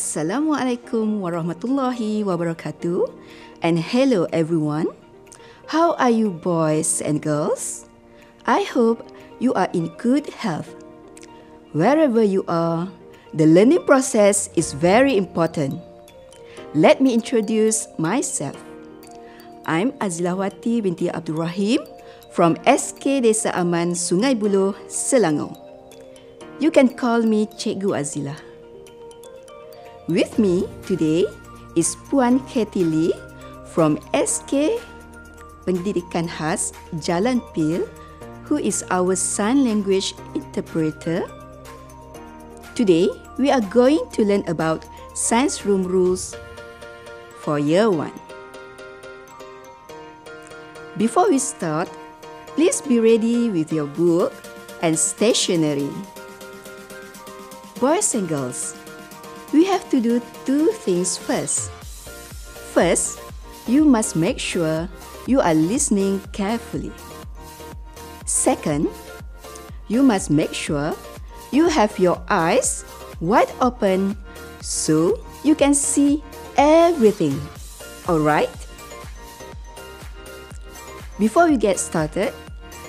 Assalamualaikum warahmatullahi wabarakatuh and hello everyone. How are you boys and girls? I hope you are in good health. Wherever you are, the learning process is very important. Let me introduce myself. I'm Azilawati binti Abdul Rahim from SK Desa Aman Sungai Buloh, Selangor. You can call me Cikgu Azila. With me today is Puan Katie Lee from SK Pendidikan Khas Jalan Peel who is our sign language interpreter. Today, we are going to learn about science room rules for year 1. Before we start, please be ready with your book and stationery. Boys and girls, we have to do two things first. First, you must make sure you are listening carefully. Second, you must make sure you have your eyes wide open so you can see everything. Alright? Before we get started,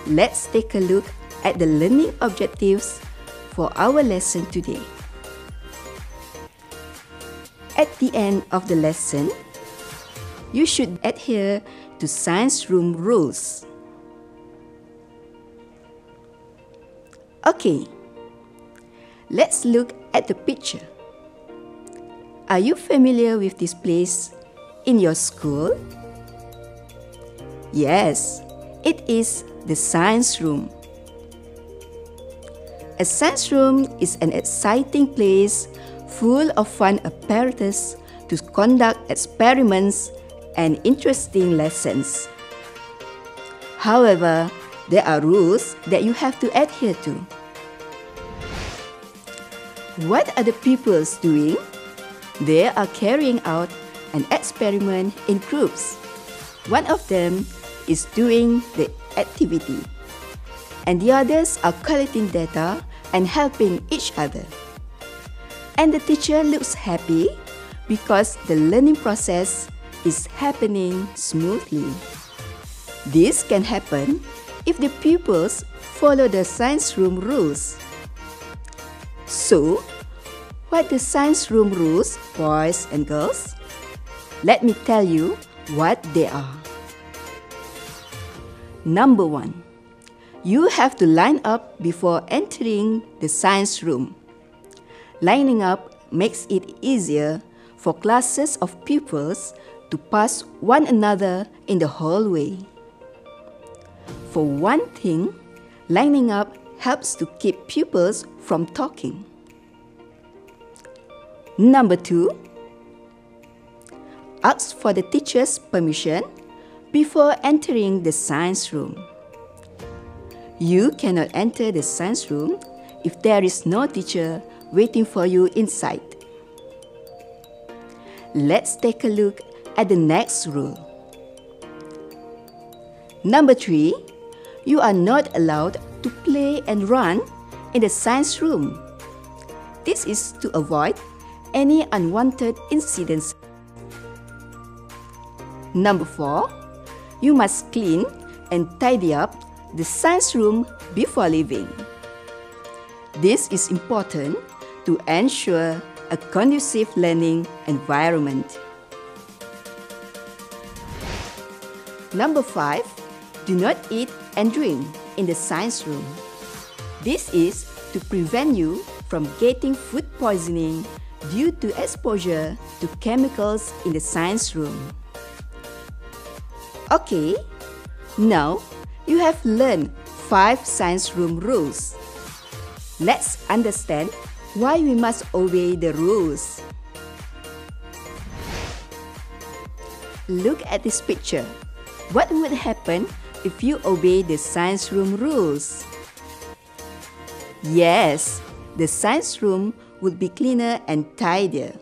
let's take a look at the learning objectives for our lesson today. At the end of the lesson, you should adhere to science room rules. Okay, let's look at the picture. Are you familiar with this place in your school? Yes, it is the science room. A science room is an exciting place full of fun apparatus to conduct experiments and interesting lessons. However, there are rules that you have to adhere to. What are the pupils doing? They are carrying out an experiment in groups. One of them is doing the activity, and the others are collecting data and helping each other and the teacher looks happy because the learning process is happening smoothly. This can happen if the pupils follow the science room rules. So, what the science room rules, boys and girls? Let me tell you what they are. Number one, you have to line up before entering the science room. Lining up makes it easier for classes of pupils to pass one another in the hallway. For one thing, lining up helps to keep pupils from talking. Number two, ask for the teacher's permission before entering the science room. You cannot enter the science room if there is no teacher waiting for you inside. Let's take a look at the next rule. Number three, you are not allowed to play and run in the science room. This is to avoid any unwanted incidents. Number four, you must clean and tidy up the science room before leaving. This is important to ensure a conducive learning environment. Number five, do not eat and drink in the science room. This is to prevent you from getting food poisoning due to exposure to chemicals in the science room. Okay, now you have learned five science room rules. Let's understand why we must obey the rules. Look at this picture. What would happen if you obey the science room rules? Yes, the science room would be cleaner and tidier.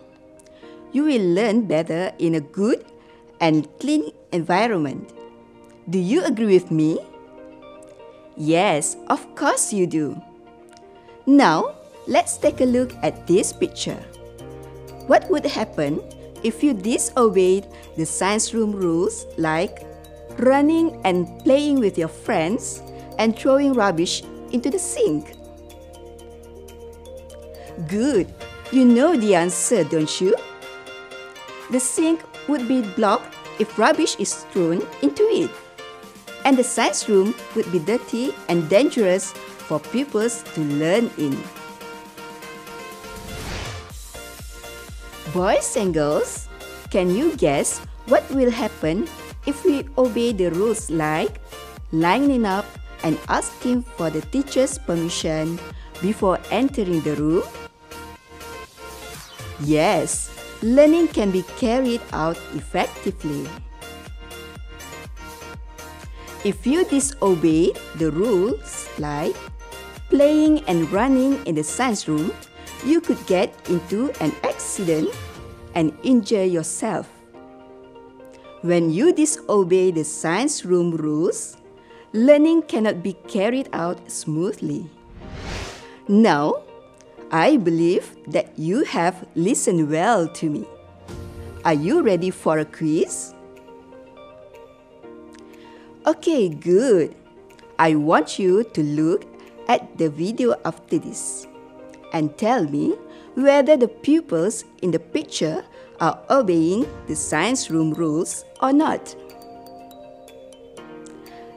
You will learn better in a good and clean environment. Do you agree with me? Yes, of course you do. Now, Let's take a look at this picture. What would happen if you disobeyed the science room rules like running and playing with your friends and throwing rubbish into the sink? Good. You know the answer, don't you? The sink would be blocked if rubbish is thrown into it. And the science room would be dirty and dangerous for pupils to learn in. Boys and girls, can you guess what will happen if we obey the rules like lining up and asking for the teacher's permission before entering the room? Yes, learning can be carried out effectively. If you disobey the rules like playing and running in the science room, you could get into an accident and injure yourself. When you disobey the science room rules, learning cannot be carried out smoothly. Now, I believe that you have listened well to me. Are you ready for a quiz? Okay, good. I want you to look at the video after this and tell me whether the pupils in the picture are obeying the science room rules or not.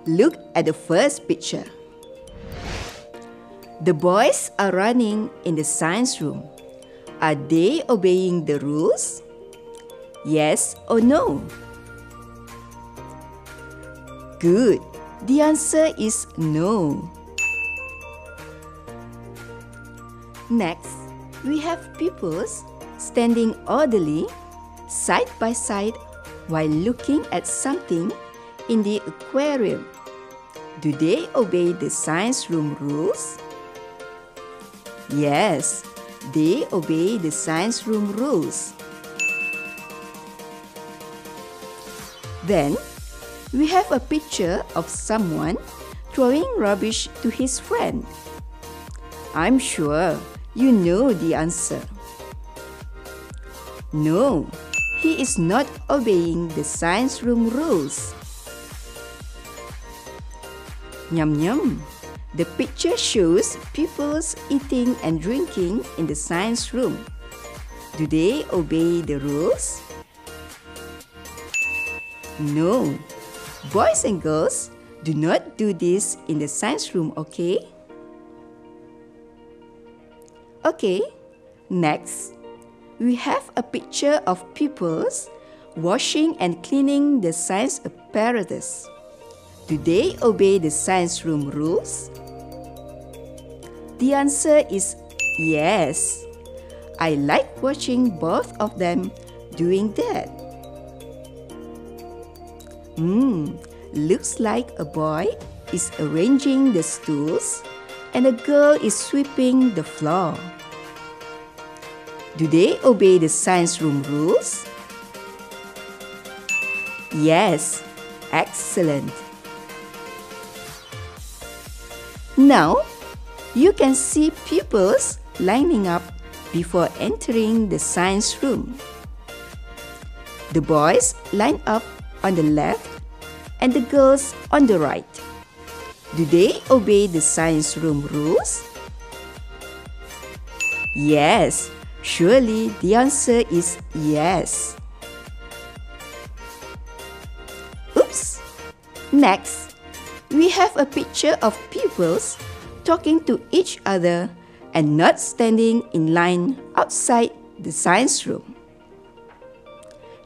Look at the first picture. The boys are running in the science room. Are they obeying the rules? Yes or no? Good. The answer is no. Next, we have pupils standing orderly side by side while looking at something in the aquarium. Do they obey the science room rules? Yes, they obey the science room rules. Then, we have a picture of someone throwing rubbish to his friend. I'm sure you know the answer. No, he is not obeying the science room rules. Yum yum. The picture shows pupils eating and drinking in the science room. Do they obey the rules? No. Boys and girls, do not do this in the science room, okay? Okay, next, we have a picture of pupils washing and cleaning the science apparatus. Do they obey the science room rules? The answer is yes. I like watching both of them doing that. Hmm, looks like a boy is arranging the stools and a girl is sweeping the floor. Do they obey the science room rules? Yes, excellent. Now, you can see pupils lining up before entering the science room. The boys line up on the left and the girls on the right. Do they obey the science room rules? Yes, surely the answer is yes. Oops! Next, we have a picture of pupils talking to each other and not standing in line outside the science room?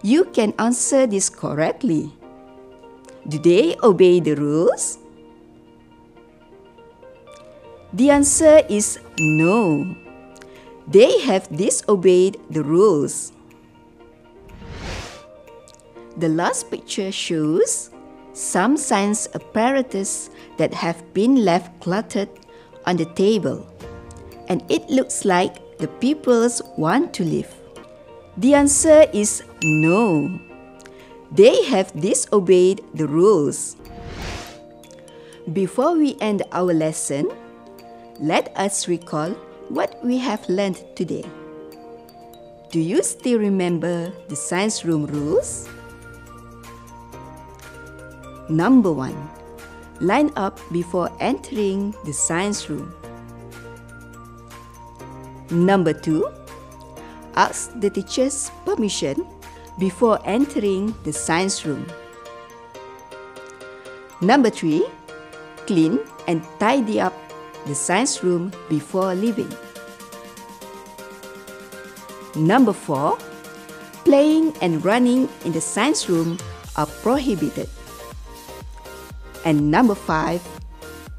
You can answer this correctly. Do they obey the rules? The answer is no. They have disobeyed the rules. The last picture shows some science apparatus that have been left cluttered on the table, and it looks like the pupils want to leave. The answer is no. They have disobeyed the rules. Before we end our lesson, let us recall what we have learned today. Do you still remember the science room rules? Number 1. Line up before entering the science room. Number 2. Ask the teacher's permission before entering the science room. Number 3. Clean and tidy up the science room before leaving. Number 4. Playing and running in the science room are prohibited. And number 5.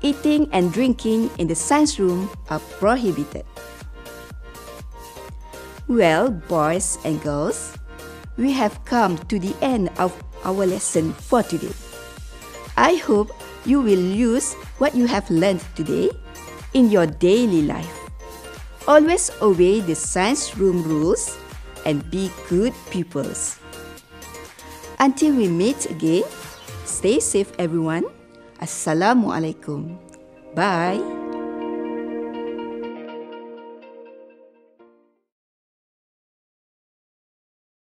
Eating and drinking in the science room are prohibited. Well, boys and girls, we have come to the end of our lesson for today. I hope you will use what you have learned today in your daily life. Always obey the science room rules and be good pupils. Until we meet again, stay safe everyone. Assalamualaikum. Bye.